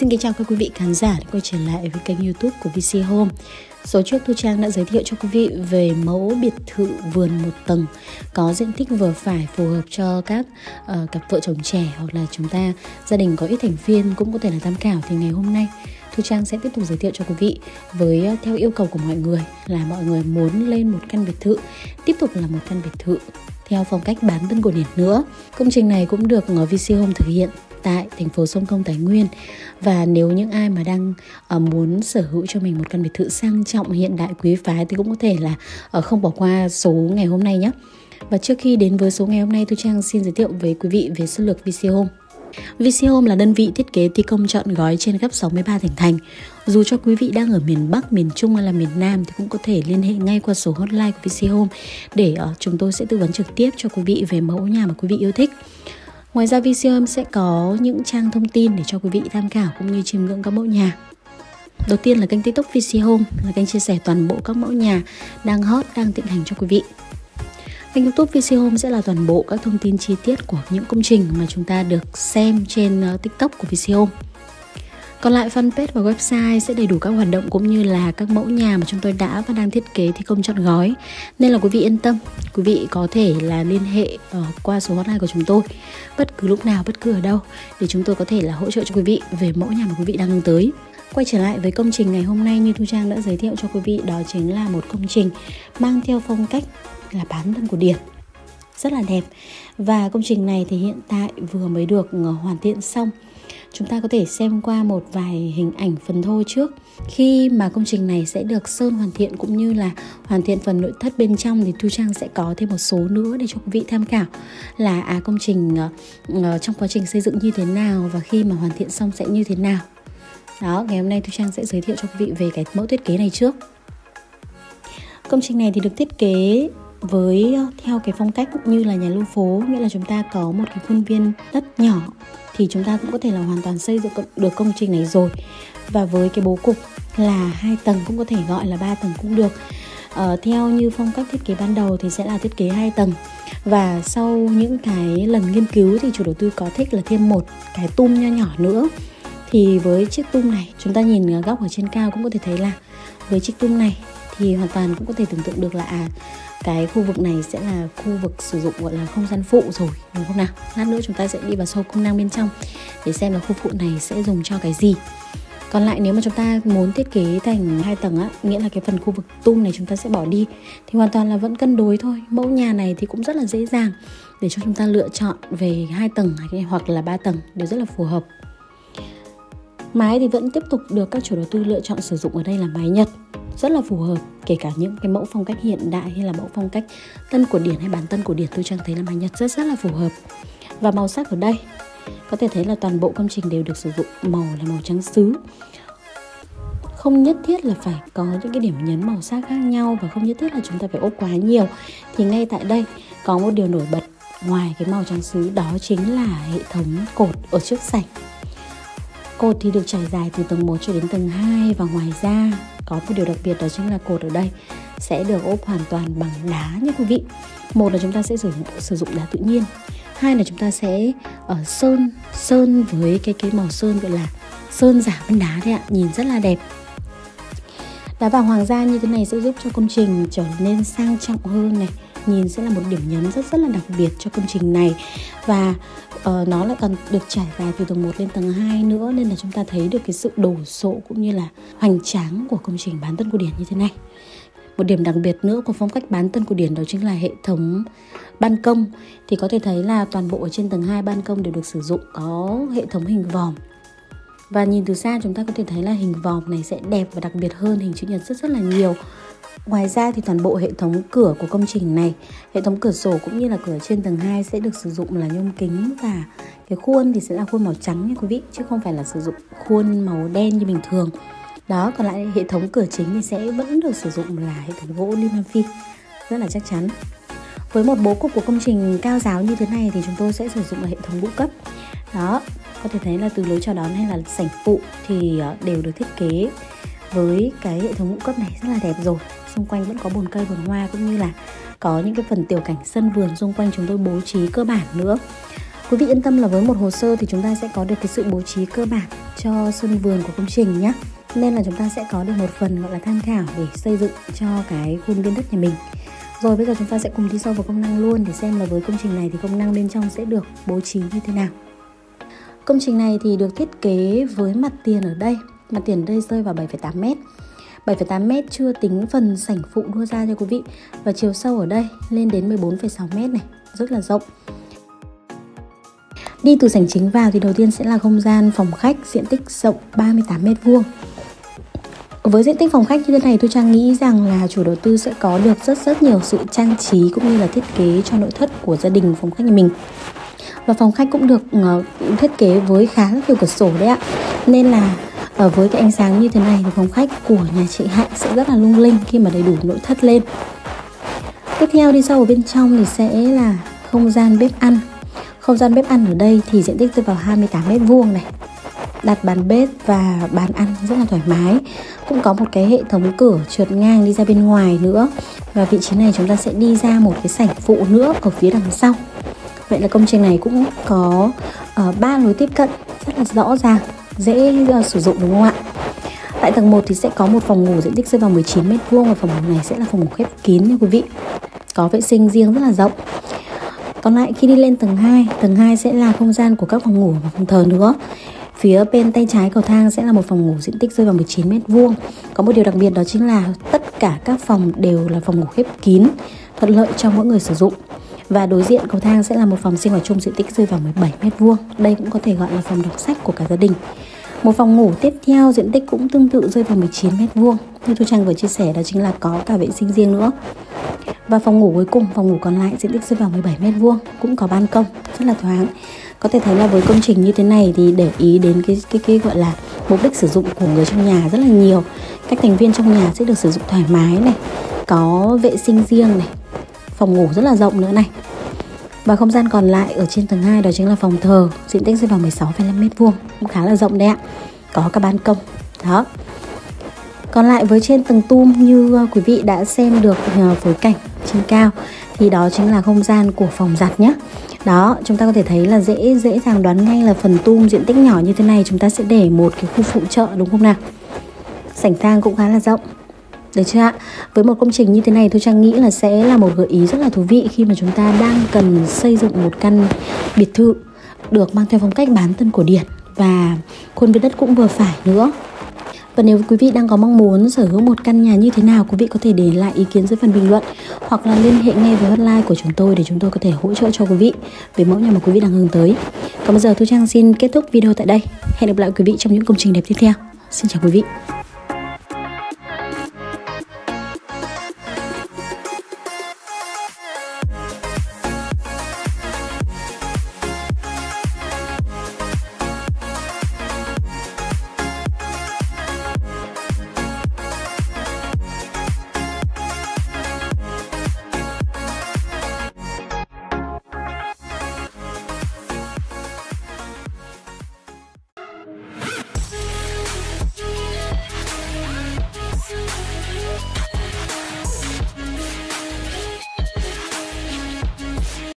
Xin kính chào các quý vị khán giả đã quay trở lại với kênh youtube của VC Home. Số trước Thu Trang đã giới thiệu cho quý vị về mẫu biệt thự vườn một tầng Có diện tích vừa phải phù hợp cho các uh, cặp vợ chồng trẻ hoặc là chúng ta gia đình có ít thành viên cũng có thể là tham khảo. Thì ngày hôm nay Thu Trang sẽ tiếp tục giới thiệu cho quý vị với uh, theo yêu cầu của mọi người là mọi người muốn lên một căn biệt thự Tiếp tục là một căn biệt thự theo phong cách bán tân cổ điển nữa. Công trình này cũng được ờ, VC Home thực hiện tại thành phố Sông Công Thái Nguyên và nếu những ai mà đang uh, muốn sở hữu cho mình một căn biệt thự sang trọng hiện đại quý phái thì cũng có thể là uh, không bỏ qua số ngày hôm nay nhé. Và trước khi đến với số ngày hôm nay tôi Trang xin giới thiệu với quý vị về số lược VC Home. VC Home là đơn vị thiết kế thi công chọn gói trên khắp 63 tỉnh thành. Dù cho quý vị đang ở miền Bắc, miền Trung hay là miền Nam thì cũng có thể liên hệ ngay qua số hotline của VC Home để uh, chúng tôi sẽ tư vấn trực tiếp cho quý vị về mẫu nhà mà quý vị yêu thích. Ngoài ra VCM sẽ có những trang thông tin để cho quý vị tham khảo cũng như chiêm ngưỡng các mẫu nhà. Đầu tiên là kênh tiktok VC Home là kênh chia sẻ toàn bộ các mẫu nhà đang hot, đang thịnh hành cho quý vị. Kênh youtube VC Home sẽ là toàn bộ các thông tin chi tiết của những công trình mà chúng ta được xem trên ờ, tiktok của VC Home. Còn lại fanpage và website sẽ đầy đủ các hoạt động cũng như là các mẫu nhà mà chúng tôi đã và đang thiết kế thi công chọn gói. Nên là quý vị yên tâm, quý vị có thể là liên hệ ờ, qua số hotline của chúng tôi bất cứ lúc nào, bất cứ ở đâu để chúng tôi có thể là hỗ trợ cho quý vị về mẫu nhà mà quý vị đang hướng tới. Quay trở lại với công trình ngày hôm nay như Thu Trang đã giới thiệu cho quý vị đó chính là một công trình mang theo phong cách là bán thân của điển rất là đẹp và công trình này thì hiện tại vừa mới được ờ, hoàn thiện xong chúng ta có thể xem qua một vài hình ảnh phần thô trước. Khi mà công trình này sẽ được sơn hoàn thiện cũng như là hoàn thiện phần nội thất bên trong thì thu trang sẽ có thêm một số nữa để cho quý vị tham khảo. Là à công trình uh, uh, trong quá trình xây dựng như thế nào và khi mà hoàn thiện xong sẽ như thế nào. Đó ngày hôm nay thu trang sẽ giới thiệu cho quý vị về cái mẫu thiết kế này trước. Công trình này thì được thiết kế với ờ, theo cái phong cách như là nhà lưu phố nghĩa là chúng ta có một cái khuôn viên đất nhỏ thì chúng ta cũng có thể là hoàn toàn xây dựng được công trình này rồi. Và với cái bố cục là hai tầng cũng có thể gọi là ba tầng cũng được. Uh, theo như phong cách thiết kế ban đầu thì sẽ là thiết kế hai tầng. Và sau những cái lần nghiên cứu thì chủ đầu tư có thích là thêm một cái tum nho nhỏ nữa. Thì với chiếc tum này chúng ta nhìn góc ở trên cao cũng có thể thấy là với chiếc tum này thì hoàn toàn cũng có thể tưởng tượng được là à cái khu vực này sẽ là khu vực sử dụng, gọi là, không gian phụ rồi, đúng không nào? Lát nữa chúng ta sẽ đi vào sâu công năng bên trong để xem là khu phụ này sẽ dùng cho cái gì. Còn lại nếu mà chúng ta muốn thiết kế thành hai tầng á, nghĩa là cái phần khu vực tung này chúng ta sẽ bỏ đi, thì hoàn toàn là vẫn cân đối thôi. Mẫu nhà này thì cũng rất là dễ dàng để cho chúng ta lựa chọn về hai tầng hoặc là ba tầng, đều rất là phù hợp. Mái thì vẫn tiếp tục được các chủ đầu tư lựa chọn sử dụng, ở đây là mái nhật rất là phù hợp, kể cả những cái mẫu phong cách hiện đại hay là mẫu phong cách tân cổ điển hay bản tân cổ điển, tôi chẳng thấy là mái nhật rất rất là phù hợp. Và màu sắc ở đây, có thể thấy là toàn bộ công trình đều được sử dụng màu là màu trắng sứ. Không nhất thiết là phải có những cái điểm nhấn màu sắc khác nhau và không nhất thiết là chúng ta phải ốp quá nhiều. Thì ngay tại đây, có một điều nổi bật ngoài cái màu trắng sứ đó chính là hệ thống cột ở trước sảnh. Cột thì được trải dài từ tầng 1 cho đến tầng 2 và ngoài ra có một điều đặc biệt đó chính là cột ở đây sẽ được ốp hoàn toàn bằng đá nha quý vị. Một là chúng ta sẽ sử dụng sử dụng đá tự nhiên, hai là chúng ta sẽ ở uh, sơn sơn với cái cái màu sơn gọi là sơn giả vân đá đấy ạ, nhìn rất là đẹp. Đá vàng hoàng gia như thế này sẽ giúp cho công trình trở nên sang trọng hơn này nhìn sẽ là một điểm nhấn rất rất là đặc biệt cho công trình này. Và uh, nó lại còn được trải dài từ tầng 1 lên tầng 2 nữa nên là chúng ta thấy được cái sự đồ sộ cũng như là hoành tráng của công trình bán tân cổ điển như thế này. Một điểm đặc biệt nữa của phong cách bán tân cổ điển đó chính là hệ thống ban công. Thì có thể thấy là toàn bộ ở trên tầng 2 ban công đều được sử dụng có hệ thống hình vòm. Và nhìn từ xa chúng ta có thể thấy là hình vòm này sẽ đẹp và đặc biệt hơn hình chữ nhật rất rất là nhiều. Ngoài ra thì toàn bộ hệ thống cửa của công trình này, hệ thống cửa sổ cũng như là cửa trên tầng 2 sẽ được sử dụng là nhôm kính và cái khuôn thì sẽ là khuôn màu trắng nha quý vị chứ không phải là sử dụng khuôn màu đen như bình thường. Đó, còn lại hệ thống cửa chính thì sẽ vẫn được sử dụng là hệ thống gỗ lim phi rất là chắc chắn. Với một bố cục của công trình cao giáo như thế này thì chúng tôi sẽ sử dụng là hệ thống ngũ cấp. Đó, có thể thấy là từ lối chào đón hay là sảnh phụ thì ờ, đều được thiết kế với cái hệ thống ngũ cấp này rất là đẹp rồi xung quanh vẫn có bồn cây bồn hoa cũng như là có những cái phần tiểu cảnh sân vườn xung quanh chúng tôi bố trí cơ bản nữa Quý vị yên tâm là với một hồ sơ thì chúng ta sẽ có được cái sự bố trí cơ bản cho sân vườn của công trình nhé. Nên là chúng ta sẽ có được một phần gọi là tham khảo để xây dựng cho cái khuôn viên đất nhà mình. Rồi bây giờ chúng ta sẽ cùng đi sâu vào công năng luôn để xem là với công trình này thì công năng bên trong sẽ được bố trí như thế nào. Công trình này thì được thiết kế với mặt tiền ở đây, mặt tiền đây rơi vào 7,8 m. 7,8 m chưa tính phần sảnh phụ đua ra cho quý vị và chiều sâu ở đây lên đến 14,6 m này, rất là rộng. Đi từ sảnh chính vào thì đầu tiên sẽ là không gian phòng khách diện tích rộng 38 m vuông. Với diện tích phòng khách như thế này tôi Trang nghĩ rằng là chủ đầu tư sẽ có được rất rất nhiều sự trang trí cũng như là thiết kế cho nội thất của gia đình phòng khách nhà mình và phòng khách cũng được uh, thiết kế với khá là nhiều cửa sổ đấy ạ nên là và với cái ánh sáng như thế này thì phòng khách của nhà chị Hạnh sẽ rất là lung linh khi mà đầy đủ nội thất lên. Tiếp theo đi sâu ở bên trong thì sẽ là không gian bếp ăn. Không gian bếp ăn ở đây thì diện tích rơi vào 28 mét vuông này. Đặt bàn bếp và bàn ăn rất là thoải mái. Cũng có một cái hệ thống cửa trượt ngang đi ra bên ngoài nữa. Và vị trí này chúng ta sẽ đi ra một cái sảnh phụ nữa ở phía đằng sau. Vậy là công trình này cũng có ờ, ba uh, lối tiếp cận rất là rõ ràng dễ ờ, sử dụng đúng không ạ tại tầng 1 thì sẽ có một phòng ngủ diện tích rơi vào 19 m vuông và phòng ngủ này sẽ là phòng ngủ khép kín nha quý vị có vệ sinh riêng rất là rộng còn lại khi đi lên tầng 2 tầng 2 sẽ là không gian của các phòng ngủ và phòng thờ nữa Phía bên tay trái cầu thang sẽ là một phòng ngủ diện tích rơi vào 19 m vuông. Có một điều đặc biệt đó chính là tất cả các phòng đều là phòng ngủ khép kín, thuận lợi cho mỗi người sử dụng. Và đối diện cầu thang sẽ là một phòng sinh hoạt chung diện tích rơi vào 17 m vuông. Đây cũng có thể gọi là phòng đọc sách của cả gia đình. Một phòng ngủ tiếp theo diện tích cũng tương tự rơi vào 19 m vuông. Như Thu Trang vừa chia sẻ đó chính là có cả vệ sinh riêng nữa. Và phòng ngủ cuối cùng, phòng ngủ còn lại diện tích rơi vào 17 m vuông, cũng có ban công rất là thoáng. Có thể thấy là với công trình như thế này thì để ý đến cái cái cái gọi là mục đích sử dụng của người trong nhà rất là nhiều. Các thành viên trong nhà sẽ được sử dụng thoải mái này, có vệ sinh riêng này, phòng ngủ rất là rộng nữa này. Và không gian còn lại ở trên tầng 2 đó chính là phòng thờ, diện tích rơi vào 16,5 m vuông, cũng khá là rộng đấy ạ. Có cả ban công. Đó. Còn lại với trên tầng tum như ờ, quý vị đã xem được ờ, phối cảnh trên cao thì đó chính là không gian của phòng giặt nhé. Đó, chúng ta có thể thấy là dễ dễ dàng đoán ngay là phần tum diện tích nhỏ như thế này chúng ta sẽ để một cái khu phụ trợ đúng không nào? Sảnh thang cũng khá là rộng. Được chưa ạ? Với một công trình như thế này tôi Trang nghĩ là sẽ là một gợi ý rất là thú vị khi mà chúng ta đang cần xây dựng một căn biệt thự được mang theo phong cách bán tân cổ điển và khuôn viên đất cũng vừa phải nữa. Và nếu quý vị đang có mong muốn sở hữu một căn nhà như thế nào, quý vị có thể để lại ý kiến dưới phần bình luận hoặc là liên hệ ngay với hotline của chúng tôi để chúng tôi có thể hỗ trợ cho quý vị về mẫu nhà mà quý vị đang hướng tới. Còn bây giờ Thu Trang xin kết thúc video tại đây. Hẹn gặp lại quý vị trong những công trình đẹp tiếp theo. Xin chào quý vị.